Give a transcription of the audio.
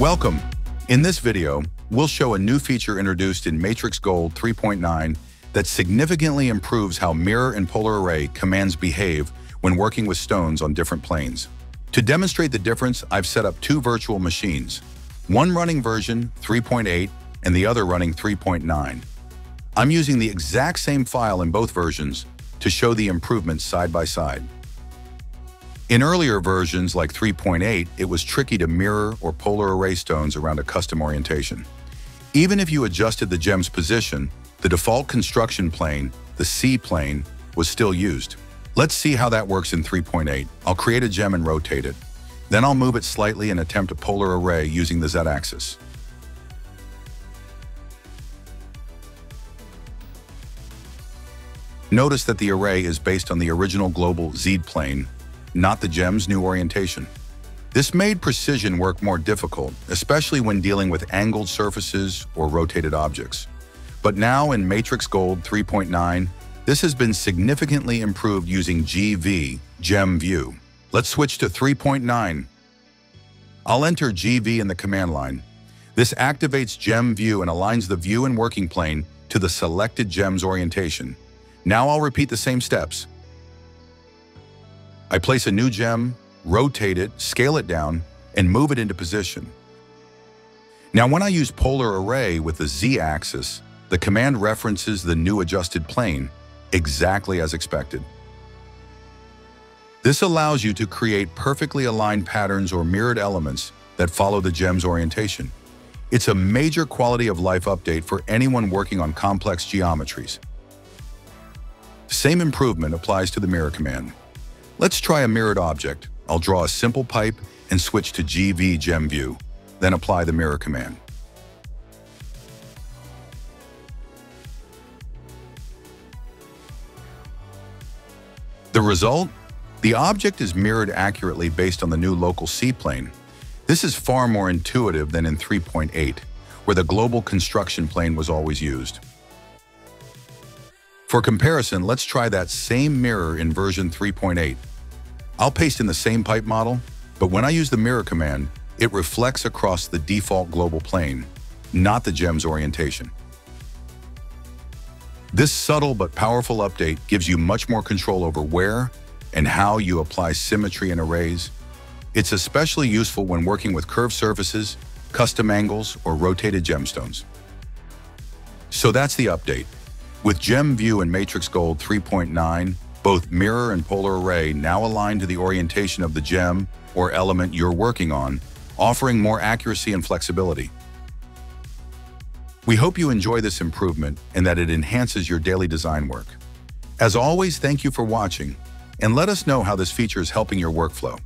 Welcome! In this video, we'll show a new feature introduced in MatrixGold 3.9 that significantly improves how mirror and polar array commands behave when working with stones on different planes. To demonstrate the difference, I've set up two virtual machines, one running version 3.8 and the other running 3.9. I'm using the exact same file in both versions to show the improvements side by side. In earlier versions like 3.8, it was tricky to mirror or polar array stones around a custom orientation. Even if you adjusted the gem's position, the default construction plane, the C plane, was still used. Let's see how that works in 3.8. I'll create a gem and rotate it. Then I'll move it slightly and attempt a polar array using the z-axis. Notice that the array is based on the original global Z plane not the gem's new orientation. This made precision work more difficult, especially when dealing with angled surfaces or rotated objects. But now in MatrixGold 3.9, this has been significantly improved using GV, Gem View. Let's switch to 3.9. I'll enter GV in the command line. This activates Gem View and aligns the view and working plane to the selected gem's orientation. Now I'll repeat the same steps. I place a new gem, rotate it, scale it down, and move it into position. Now when I use polar array with the z-axis, the command references the new adjusted plane, exactly as expected. This allows you to create perfectly aligned patterns or mirrored elements that follow the gem's orientation. It's a major quality of life update for anyone working on complex geometries. Same improvement applies to the mirror command. Let's try a mirrored object. I'll draw a simple pipe and switch to GV Gem View, then apply the mirror command. The result? The object is mirrored accurately based on the new local C-plane. This is far more intuitive than in 3.8, where the global construction plane was always used. For comparison, let's try that same mirror in version 3.8. I'll paste in the same pipe model, but when I use the mirror command, it reflects across the default global plane, not the gem's orientation. This subtle but powerful update gives you much more control over where and how you apply symmetry in arrays. It's especially useful when working with curved surfaces, custom angles, or rotated gemstones. So that's the update. With Gem View and MatrixGold 3.9, both mirror and polar array now align to the orientation of the gem or element you're working on, offering more accuracy and flexibility. We hope you enjoy this improvement and that it enhances your daily design work. As always, thank you for watching, and let us know how this feature is helping your workflow.